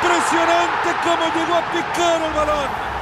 Impresionante cómo llegó a picar el balón.